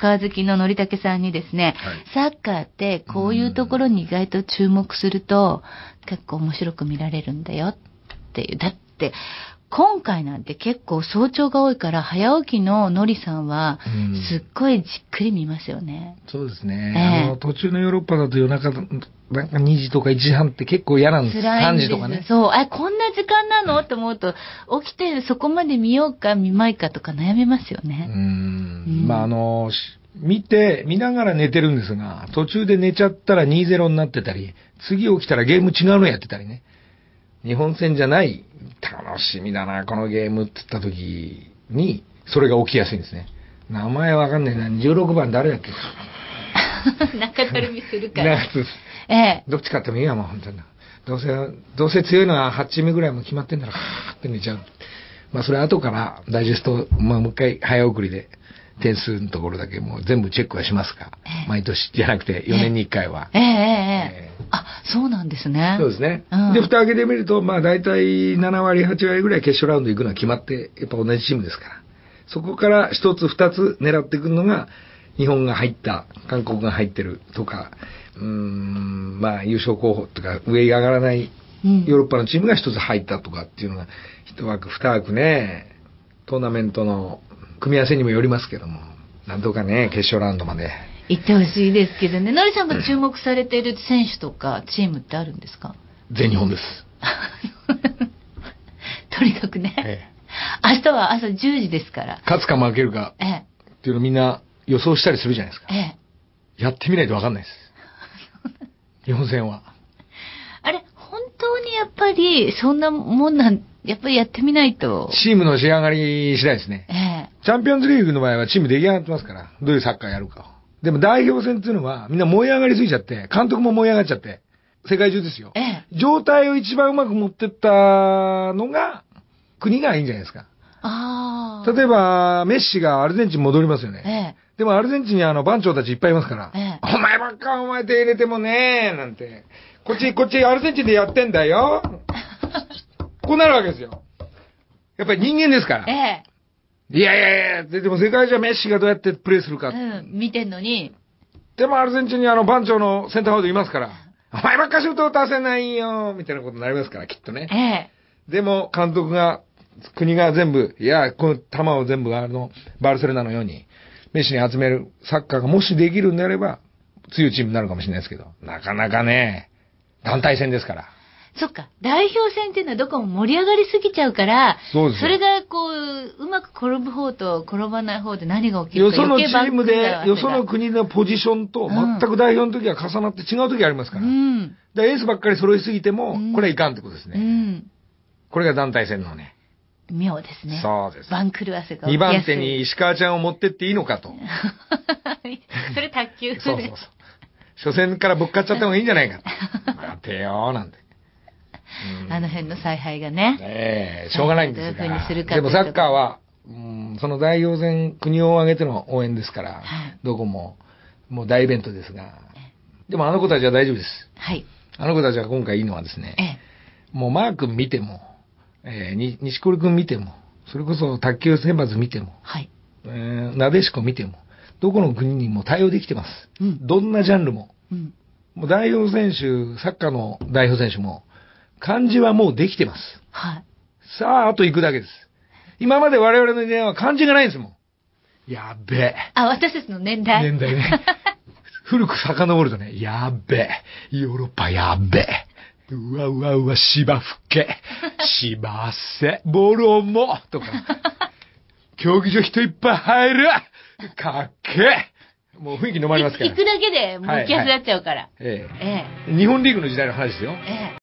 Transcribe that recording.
カー好きののりたけさんにですね、はいサッカーってこういうところに意外と注目すると結構面白く見られるんだよっていう。だって、今回なんて結構早朝が多いから早起きののりさんはうんすっごいじっくり見ますよね。そうですね。ええあの、途中のヨーロッパだと夜中、なんか2時とか1時半って結構嫌なんです。3辛いんです時とかね。そう。あ、こんな時間なの？って思うと、起きてそこまで見ようか見まいかとか悩みますようね。んうんまあ、あの、し見て、見ながら寝てるんですが、途中で寝ちゃったら2-0になってたり、次起きたらゲーム違うのやってたりね。日本戦じゃない、楽しみだな、このゲームって言った時に、それが起きやすいんですね。名前わかんないな。16番誰だっけ？中だるみするから。夏ええ。どっちかってもいいやもう本当に。どうせ、どうせ強いのは8チームぐらいも決まってんだら、はーって寝ちゃう。まあそれ後からダイジェスト、まあもう一回早送りで点数のところだけもう全部チェックはしますか？ええ。毎年じゃなくて4年に1回は。えええええええ。あ、そうなんですね。そうですね。うんで、蓋開けてみると、まあ大体7割、8割ぐらい決勝ラウンド行くのは決まって、やっぱ同じチームですから。そこから一つ二つ狙ってくるのが、日本が入った、韓国が入ってるとか、うーん、まあ優勝候補とか、上に上がらないうんヨーロッパのチームが一つ入ったとかっていうのが、一枠二枠ね、トーナメントの組み合わせにもよりますけども、なんとかね、決勝ラウンドまで。行ってほしいですけどね。のりさんが注目されている選手とかチームってあるんですか？全日本です。とにかくね。ええ明日は朝10時ですから。勝つか負けるかええ。っていうのをみんな予想したりするじゃないですか。ええ。やってみないとわかんないです。日本戦は。あれ、本当にやっぱり、そんなもんなん、やっぱりやってみないと。チームの仕上がり次第ですね。ええ。チャンピオンズリーグの場合はチーム出来上がってますから、どういうサッカーやるかを。でも代表戦っていうのはみんな燃え上がりすぎちゃって、監督も燃え上がっちゃって、世界中ですよ。ええ。状態を一番うまく持ってったのが、国がいいんじゃないですか。ああ。例えば、メッシがアルゼンチン戻りますよね。ええ。でもアルゼンチンにあの番長たちいっぱいいますから、ええお前ばっかお前手入れてもねなんて、こっち、こっちアルゼンチンでやってんだよ。こうなるわけですよ。やっぱり人間ですから。ええ。いやいやいや、ででも世界中はメッシがどうやってプレーするか。うん、見てんのに、でもアルゼンチンにあの番長のセンターフォワードいますから、お前ばっかシュート打たせないよ、みたいなことになりますから、きっとね。ええ。でも監督が、国が全部、いや、この球を全部あの、バルセロナのように、メッシに集めるサッカーがもしできるんであれば、強いチームになるかもしれないですけど、なかなかね、団体戦ですから。そっか。代表戦っていうのはどこも盛り上がりすぎちゃうから、そうですよれがこう、うまく転ぶ方と転ばない方で何が起きるかよそのチームでよその国のポジションと全く代表の時は重なって違う時ありますから。うん。でエースばっかり揃いすぎてもうん、これはいかんってことですうね。ん。これが団体戦のね。妙ですね。そうです。番狂わせが起2きやすい。番手に石川ちゃんを持ってっていいのかと。それ卓球そうそうそう。初戦からぶっかっちゃった方がいいんじゃないか。待てよ、なんて。うんあの辺の采配がね。ええしょうがないんですどういうふうにするかが。でもサッカーは、うん、その代表戦、国を挙げての応援ですから、はいどこも、もう大イベントですが、でもあの子たちは大丈夫です。はい。あの子たちは今回いいのはですねえ、え。もうマー君見ても、えー、に西堀君見ても、それこそ卓球選抜見ても、はい。えー、なでしこ見ても、どこの国にも対応できてます。うん。どんなジャンルも。うん。もう代表選手、サッカーの代表選手も、漢字はもうできてます。はい。さあ、あと行くだけです。今まで我々の年代は漢字がないんですもん。やっべえ。あ、私たちの年代。年代ね。古く遡るとね、やっべえ。ヨーロッパやっべえ。うわうわうわ、芝吹け。芝せ、ボロも。とか。競技場人いっぱい入る。かっけえ。もう雰囲気飲まれますから。行くだけで、もう気安になっちゃうから。えええ。日本リーグの時代の話ですよ。え。ええ。